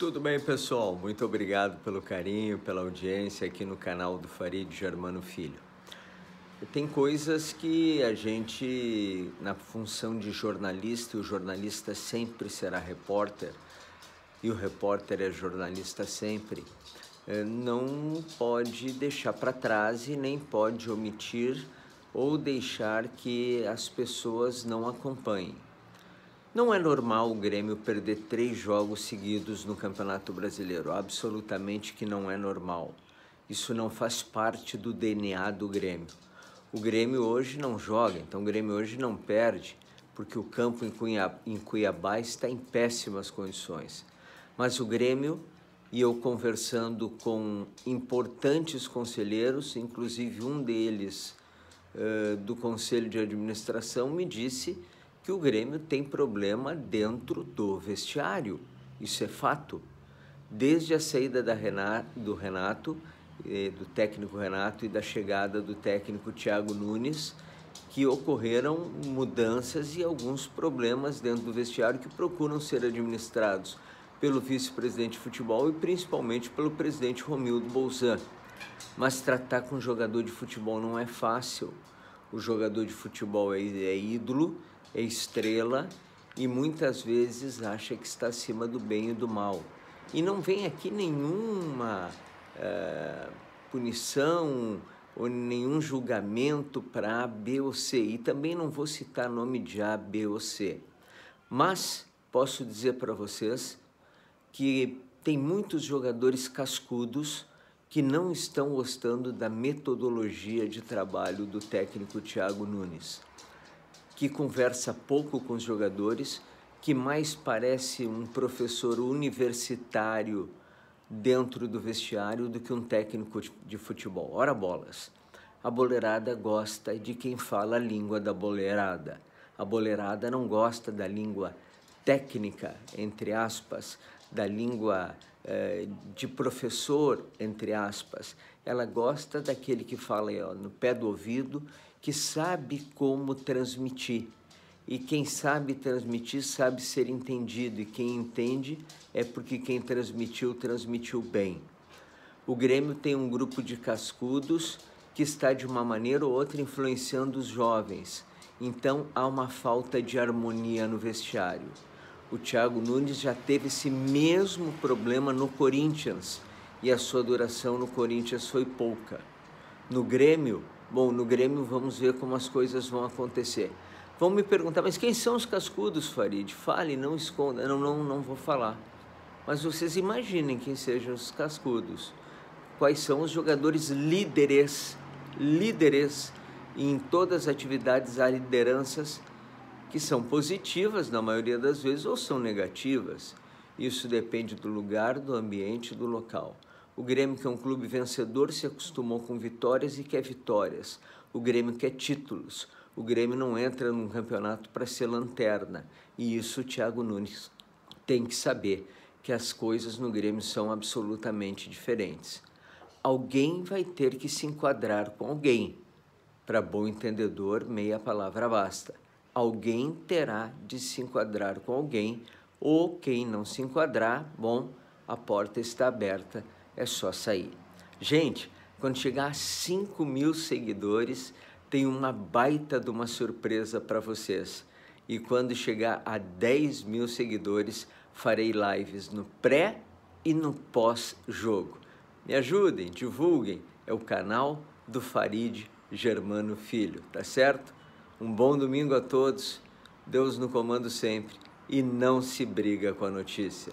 Tudo bem, pessoal? Muito obrigado pelo carinho, pela audiência aqui no canal do Farid Germano Filho. Tem coisas que a gente, na função de jornalista, o jornalista sempre será repórter, e o repórter é jornalista sempre, eh, não pode deixar para trás e nem pode omitir ou deixar que as pessoas não acompanhem. Não é normal o Grêmio perder três jogos seguidos no Campeonato Brasileiro. Absolutamente que não é normal. Isso não faz parte do DNA do Grêmio. O Grêmio hoje não joga, então o Grêmio hoje não perde, porque o campo em Cuiabá está em péssimas condições. Mas o Grêmio, e eu conversando com importantes conselheiros, inclusive um deles uh, do Conselho de Administração, me disse que o Grêmio tem problema dentro do vestiário. Isso é fato. Desde a saída da Renato, do Renato, eh, do técnico Renato e da chegada do técnico Thiago Nunes, que ocorreram mudanças e alguns problemas dentro do vestiário que procuram ser administrados pelo vice-presidente de futebol e principalmente pelo presidente Romildo Bolzan. Mas tratar com jogador de futebol não é fácil. O jogador de futebol é, é ídolo é estrela e muitas vezes acha que está acima do bem e do mal. E não vem aqui nenhuma uh, punição ou nenhum julgamento para A, B ou C. E também não vou citar nome de A, B ou C. Mas posso dizer para vocês que tem muitos jogadores cascudos que não estão gostando da metodologia de trabalho do técnico Thiago Nunes que conversa pouco com os jogadores, que mais parece um professor universitário dentro do vestiário do que um técnico de futebol. Ora bolas. A boleirada gosta de quem fala a língua da boleirada. A boleirada não gosta da língua técnica, entre aspas, da língua eh, de professor, entre aspas. Ela gosta daquele que fala no pé do ouvido que sabe como transmitir. E quem sabe transmitir sabe ser entendido, e quem entende é porque quem transmitiu, transmitiu bem. O Grêmio tem um grupo de cascudos que está de uma maneira ou outra influenciando os jovens. Então há uma falta de harmonia no vestiário. O Thiago Nunes já teve esse mesmo problema no Corinthians e a sua duração no Corinthians foi pouca. No Grêmio, Bom, no Grêmio vamos ver como as coisas vão acontecer. Vão me perguntar, mas quem são os cascudos, Farid? Fale, não esconda. Não, não, não vou falar. Mas vocês imaginem quem sejam os cascudos. Quais são os jogadores líderes, líderes em todas as atividades há lideranças que são positivas na maioria das vezes ou são negativas. Isso depende do lugar, do ambiente, do local. O Grêmio, que é um clube vencedor, se acostumou com vitórias e quer vitórias. O Grêmio quer títulos. O Grêmio não entra num campeonato para ser lanterna. E isso o Thiago Nunes tem que saber, que as coisas no Grêmio são absolutamente diferentes. Alguém vai ter que se enquadrar com alguém. Para bom entendedor, meia palavra basta. Alguém terá de se enquadrar com alguém, ou quem não se enquadrar, bom, a porta está aberta é só sair. Gente, quando chegar a 5 mil seguidores, tem uma baita de uma surpresa para vocês. E quando chegar a 10 mil seguidores, farei lives no pré e no pós-jogo. Me ajudem, divulguem. É o canal do Farid Germano Filho, tá certo? Um bom domingo a todos. Deus no comando sempre. E não se briga com a notícia.